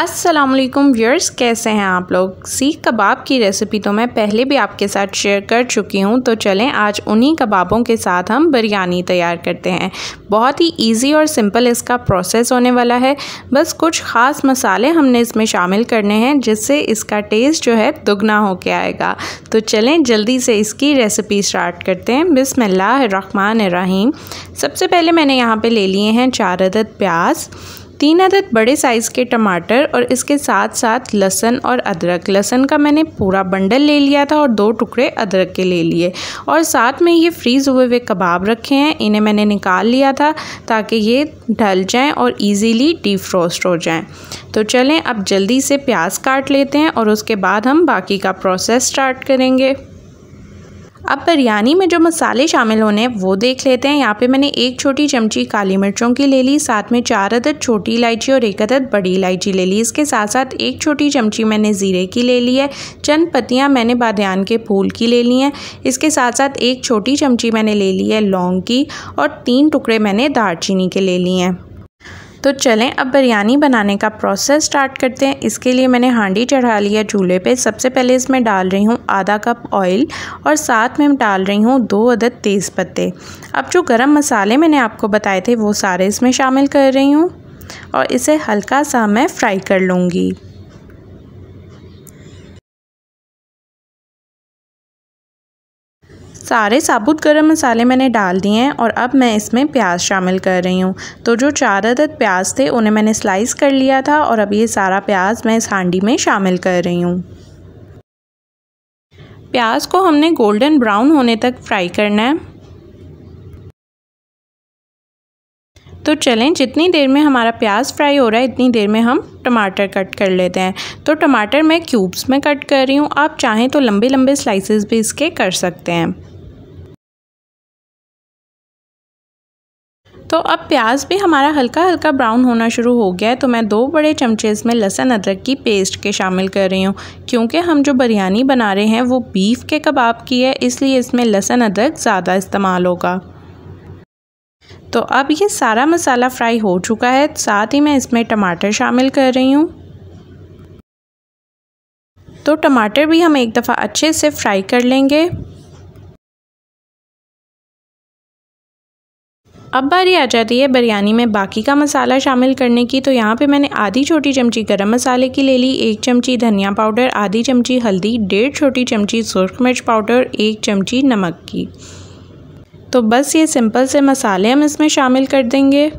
Aslam viewers कैसे हैं आप लोग? सीख कबाब की रेसिपी तो मैं पहले भी आपके साथ शेयर कर चुकी हूँ। तो चलें, आज उन्हीं कबाबों के साथ हम बिरयानी तैयार करते हैं। बहुत ही इजी और सिंपल इसका प्रोसेस होने वाला है। बस कुछ ख़ास मसाले हमने इसमें शामिल करने हैं, जिससे इसका टेस्ट जो है दुगना होके आएगा। तो चलें, जल्दी से इसकी रेसिपी स्टार्ट करते हैं। बिसमीम सबसे पहले मैंने यहाँ पर ले लिए हैं चार अदद प्याज। तीन अदद बड़े साइज़ के टमाटर और इसके साथ साथ लहसन और अदरक। लहसन का मैंने पूरा बंडल ले लिया था और दो टुकड़े अदरक के ले लिए। और साथ में ये फ्रीज़ हुए हुए कबाब रखे हैं। इन्हें मैंने निकाल लिया था ताकि ये ढल जाएँ और इजीली डीप फ्रोस्ट हो जाएँ। तो चलें, अब जल्दी से प्याज काट लेते हैं और उसके बाद हम बाकी का प्रोसेस स्टार्ट करेंगे। अब बिरयानी में जो मसाले शामिल होने हैं, वो देख लेते हैं। यहाँ पे मैंने एक छोटी चमची काली मिर्चों की ले ली, साथ में चार अदद छोटी इलायची और एक अदद बड़ी इलायची ले ली। इसके साथ साथ एक छोटी चमची मैंने ज़ीरे की ले ली है, चंद पत्तियाँ मैंने बादयान के फूल की ले ली हैं। इसके साथ साथ एक छोटी चमची मैंने ले ली है लौंग की और तीन टुकड़े मैंने दालचीनी के ले लिए हैं। तो चलें, अब बिरयानी बनाने का प्रोसेस स्टार्ट करते हैं। इसके लिए मैंने हांडी चढ़ा लिया चूल्हे पे। सबसे पहले इसमें डाल रही हूँ आधा कप ऑयल और साथ में डाल रही हूँ दो अदद तेज़ पत्ते अब जो गरम मसाले मैंने आपको बताए थे, वो सारे इसमें शामिल कर रही हूँ और इसे हल्का सा मैं फ्राई कर लूँगी। सारे साबुत गरम मसाले मैंने डाल दिए हैं और अब मैं इसमें प्याज शामिल कर रही हूँ। तो जो चार अदद प्याज थे, उन्हें मैंने स्लाइस कर लिया था और अब ये सारा प्याज मैं इस हांडी में शामिल कर रही हूँ। प्याज को हमने गोल्डन ब्राउन होने तक फ्राई करना है। तो चलें, जितनी देर में हमारा प्याज फ्राई हो रहा है, इतनी देर में हम टमाटर कट कर लेते हैं। तो टमाटर मैं क्यूब्स में कट कर रही हूँ। आप चाहें तो लंबे लंबे स्लाइसेस भी इसके कर सकते हैं। तो अब प्याज भी हमारा हल्का हल्का ब्राउन होना शुरू हो गया है तो मैं दो बड़े चमचे इसमें लहसुन अदरक की पेस्ट के शामिल कर रही हूँ। क्योंकि हम जो बिरयानी बना रहे हैं, वो बीफ के कबाब की है, इसलिए इसमें लहसुन अदरक ज़्यादा इस्तेमाल होगा। तो अब ये सारा मसाला फ्राई हो चुका है, साथ ही मैं इसमें टमाटर शामिल कर रही हूँ। तो टमाटर भी हम एक दफ़ा अच्छे से फ्राई कर लेंगे। अब बारी आ जाती है बिरयानी में बाकी का मसाला शामिल करने की। तो यहाँ पे मैंने आधी छोटी चमची गरम मसाले की ले ली, एक चमची धनिया पाउडर, आधी चमची हल्दी, डेढ़ छोटी चमची सुरख मिर्च पाउडर, एक चमची नमक की। तो बस ये सिंपल से मसाले हम इसमें शामिल कर देंगे।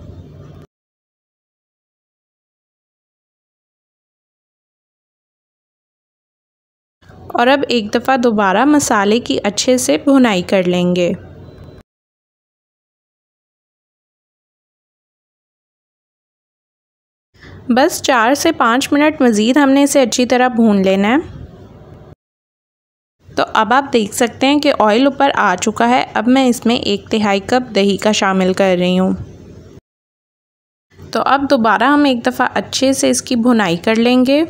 और अब एक दफ़ा दोबारा मसाले की अच्छे से भुनाई कर लेंगे। बस चार से पाँच मिनट मज़ीद हमने इसे अच्छी तरह भून लेना है। तो अब आप देख सकते हैं कि ऑयल ऊपर आ चुका है। अब मैं इसमें एक तिहाई कप दही का शामिल कर रही हूँ। तो अब दोबारा हम एक दफ़ा अच्छे से इसकी भुनाई कर लेंगे।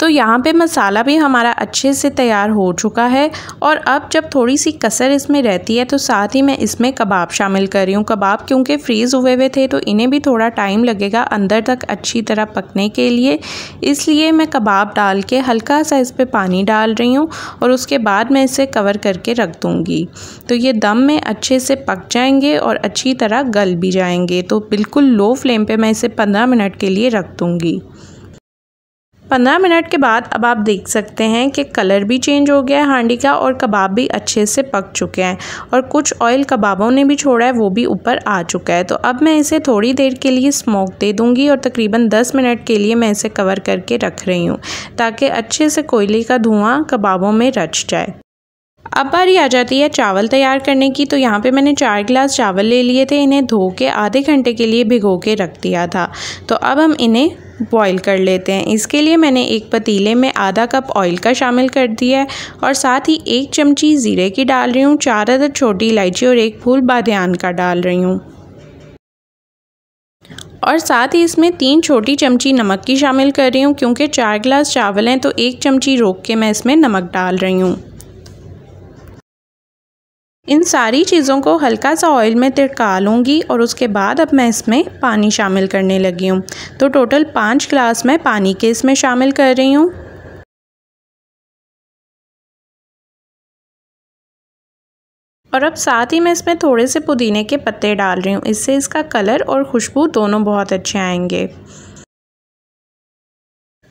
तो यहाँ पे मसाला भी हमारा अच्छे से तैयार हो चुका है और अब जब थोड़ी सी कसर इसमें रहती है तो साथ ही मैं इसमें कबाब शामिल कर रही हूँ। कबाब क्योंकि फ्रीज़ हुए हुए थे तो इन्हें भी थोड़ा टाइम लगेगा अंदर तक अच्छी तरह पकने के लिए। इसलिए मैं कबाब डाल के हल्का सा इस पर पानी डाल रही हूँ और उसके बाद मैं इसे कवर करके रख दूँगी। तो ये दम में अच्छे से पक जाएँगे और अच्छी तरह गल भी जाएँगे। तो बिल्कुल लो फ्लेम पर मैं इसे पंद्रह मिनट के लिए रख दूँगी। पंद्रह मिनट के बाद अब आप देख सकते हैं कि कलर भी चेंज हो गया है हांडी का और कबाब भी अच्छे से पक चुके हैं और कुछ ऑयल कबाबों ने भी छोड़ा है, वो भी ऊपर आ चुका है। तो अब मैं इसे थोड़ी देर के लिए स्मोक दे दूँगी और तकरीबन दस मिनट के लिए मैं इसे कवर करके रख रही हूँ ताकि अच्छे से कोयले का धुआँ कबाबों में रच जाए। अब बारी आ जाती है चावल तैयार करने की। तो यहाँ पे मैंने चार गिलास चावल ले लिए थे, इन्हें धो के आधे घंटे के लिए भिगो के रख दिया था। तो अब हम इन्हें बॉईल कर लेते हैं। इसके लिए मैंने एक पतीले में आधा कप ऑयल का शामिल कर दिया है और साथ ही एक चमची ज़ीरे की डाल रही हूँ, चार अदर छोटी इलायची और एक फूल बादन का डाल रही हूँ। और साथ ही इसमें तीन छोटी चमची नमक की शामिल कर रही हूँ, क्योंकि चार गिलास चावल हैं तो एक चमची रोक के मैं इसमें नमक डाल रही हूँ। इन सारी चीज़ों को हल्का सा ऑयल में तिड़का लूँगी और उसके बाद अब मैं इसमें पानी शामिल करने लगी हूँ। तो टोटल पाँच ग्लास मैं पानी के इसमें शामिल कर रही हूँ। और अब साथ ही मैं इसमें थोड़े से पुदीने के पत्ते डाल रही हूँ। इससे इसका कलर और खुशबू दोनों बहुत अच्छे आएँगे।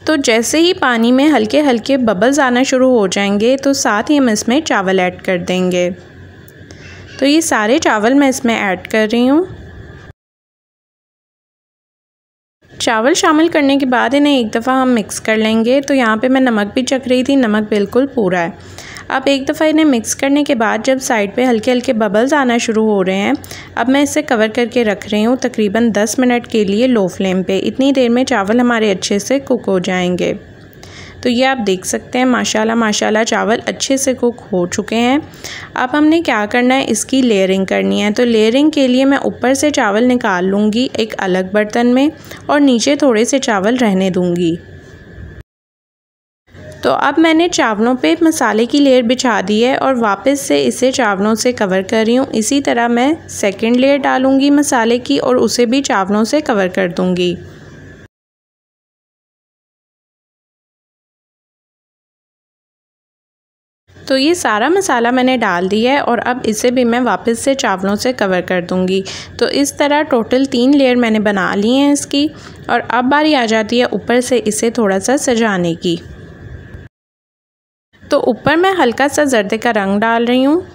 तो जैसे ही पानी में हल्के हल्के बबल्स आना शुरू हो जाएँगे तो साथ ही हम इसमें चावल ऐड कर देंगे। तो ये सारे चावल मैं इसमें ऐड कर रही हूँ। चावल शामिल करने के बाद इन्हें एक दफ़ा हम मिक्स कर लेंगे। तो यहाँ पे मैं नमक भी चख रही थी, नमक बिल्कुल पूरा है। अब एक दफ़ा इन्हें मिक्स करने के बाद जब साइड पे हल्के हल्के बबल्स आना शुरू हो रहे हैं, अब मैं इसे कवर करके रख रही हूँ तकरीबन 10 मिनट के लिए लो फ्लेम पे। इतनी देर में चावल हमारे अच्छे से कुक हो जाएँगे। तो ये आप देख सकते हैं, माशाल्लाह माशाल्लाह, चावल अच्छे से कुक हो चुके हैं। अब हमने क्या करना है, इसकी लेयरिंग करनी है। तो लेयरिंग के लिए मैं ऊपर से चावल निकाल लूँगी एक अलग बर्तन में और नीचे थोड़े से चावल रहने दूँगी। तो अब मैंने चावलों पे मसाले की लेयर बिछा दी है और वापस से इसे चावलों से कवर कर रही हूँ। इसी तरह मैं सेकंड लेयर डालूँगी मसाले की और उसे भी चावलों से कवर कर दूँगी। तो ये सारा मसाला मैंने डाल दिया है और अब इसे भी मैं वापस से चावलों से कवर कर दूँगी। तो इस तरह टोटल तीन लेयर मैंने बना ली हैं इसकी और अब बारी आ जाती है ऊपर से इसे थोड़ा सा सजाने की। तो ऊपर मैं हल्का सा जर्दे का रंग डाल रही हूँ।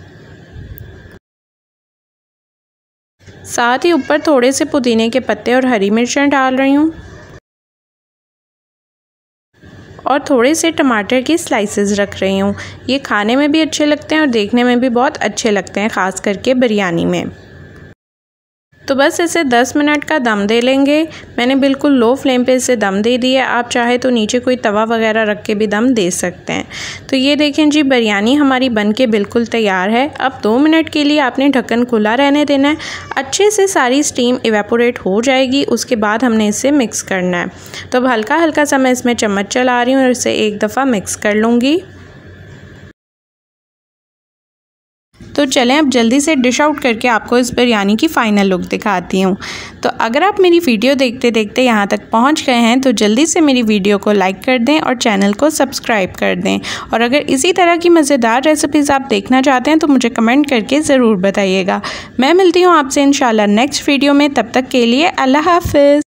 साथ ही ऊपर थोड़े से पुदीने के पत्ते और हरी मिर्चें डाल रही हूँ। और थोड़े से टमाटर की स्लाइसेस रख रही हूँ। ये खाने में भी अच्छे लगते हैं और देखने में भी बहुत अच्छे लगते हैं, ख़ास करके बिरयानी में। तो बस इसे 10 मिनट का दम दे लेंगे। मैंने बिल्कुल लो फ्लेम पे इसे दम दे दिया। आप चाहे तो नीचे कोई तवा वगैरह रख के भी दम दे सकते हैं। तो ये देखें जी, बिरयानी हमारी बन के बिल्कुल तैयार है। अब दो मिनट के लिए आपने ढक्कन खुला रहने देना है। अच्छे से सारी स्टीम इवेपोरेट हो जाएगी। उसके बाद हमने इसे मिक्स करना है। तो अब हल्का हल्का सा मैं इसमें चम्मच चला रही हूँ और इसे एक दफ़ा मिक्स कर लूँगी। तो चलें, अब जल्दी से डिश आउट करके आपको इस बिरयानी की फ़ाइनल लुक दिखाती हूँ। तो अगर आप मेरी वीडियो देखते देखते यहाँ तक पहुँच गए हैं तो जल्दी से मेरी वीडियो को लाइक कर दें और चैनल को सब्सक्राइब कर दें। और अगर इसी तरह की मज़ेदार रेसिपीज़ आप देखना चाहते हैं तो मुझे कमेंट करके ज़रूर बताइएगा। मैं मिलती हूँ आपसे इन नेक्स्ट वीडियो में, तब तक के लिए अल्लाह हाफिज़।